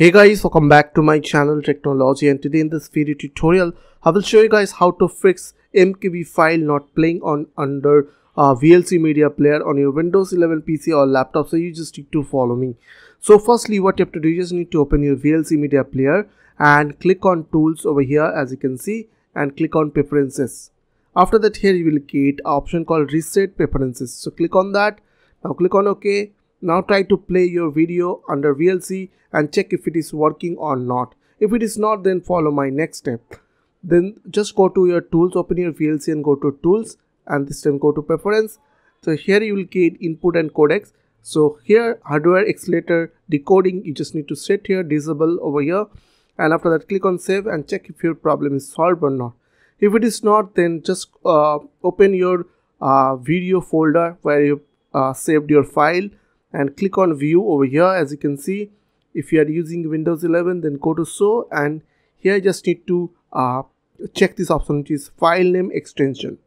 Hey guys, welcome back to my channel Tricknology and today in this video tutorial, I will show you guys how to fix MKV file not playing on under uh, VLC media player on your Windows 11 PC or laptop. So you just need to follow me. So firstly, what you have to do, you just need to open your VLC media player and click on tools over here as you can see and click on preferences. After that here you will get option called reset preferences. So click on that. Now click on OK now try to play your video under VLC and check if it is working or not. If it is not then follow my next step. Then just go to your tools, open your VLC and go to tools and this time go to preference. So here you will get input and codecs. So here hardware accelerator decoding you just need to set here disable over here and after that click on save and check if your problem is solved or not. If it is not then just uh, open your uh, video folder where you uh, saved your file and click on view over here. As you can see if you are using windows 11 then go to show and here I just need to uh, check this option which is file name extension.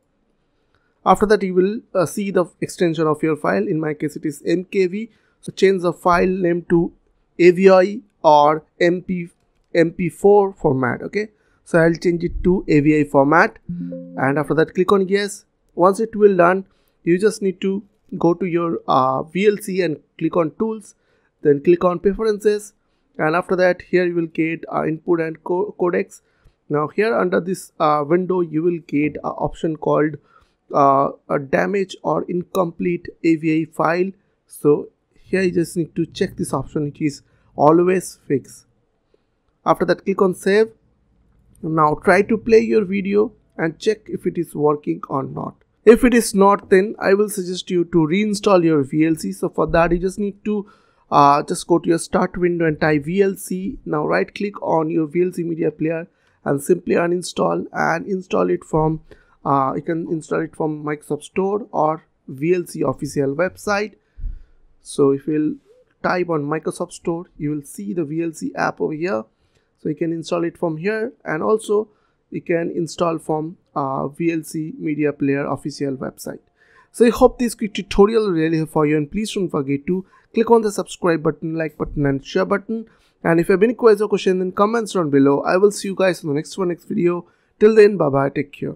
After that you will uh, see the extension of your file. In my case it is mkv so change the file name to avi or mp mp4 format okay? So i'll change it to avi format. And after that click on yes. Once it will done you just need to go to your uh, VLC and click on tools then click on preferences and after that here you will get uh, input and co codecs. Now here under this uh, window you will get an option called uh, a damage or incomplete AVI file. So here you just need to check this option which is always fix. After that click on save. Now try to play your video and check if it is working or not if it is not then I will suggest you to reinstall your VLC so for that you just need to uh, just go to your start window and type VLC now right click on your VLC media player and simply uninstall and install it from uh, you can install it from Microsoft Store or VLC official website. So if you'll type on Microsoft Store you will see the VLC app over here. So you can install it from here and also you can install from uh, VLC media player official website. So I hope this quick tutorial really help for you and please don't forget to click on the subscribe button, like button and share button. And if you have any questions or questions then comments down below. I will see you guys in the next one next video. Till then bye bye take care.